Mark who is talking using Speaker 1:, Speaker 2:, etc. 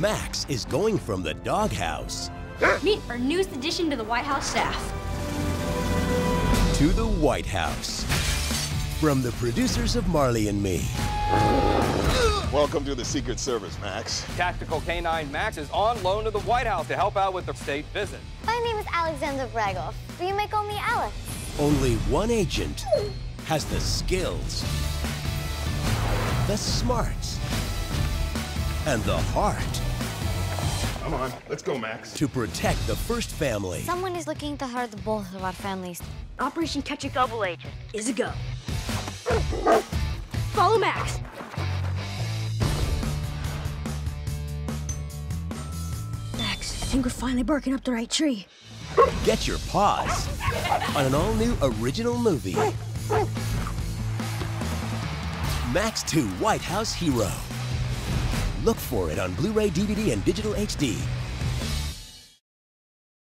Speaker 1: Max is going from the doghouse
Speaker 2: Meet our newest addition to the White House staff.
Speaker 1: to the White House. From the producers of Marley and Me,
Speaker 3: Welcome to the Secret Service, Max.
Speaker 4: Tactical K-9 Max is on loan to the White House to help out with the state visit.
Speaker 5: My name is Alexander Bragoff, but you may call me Alex.
Speaker 1: only one agent has the skills, the smarts, and the heart
Speaker 3: Come on, let's go, Max.
Speaker 1: to protect the first family.
Speaker 5: Someone is looking to hurt both of our families.
Speaker 2: Operation Catch a Double Agent is a go. Follow Max. Max, I think we're finally barking up the right tree.
Speaker 1: Get your paws on an all new original movie Max 2 White House Hero. Look for it on Blu ray, DVD, and digital HD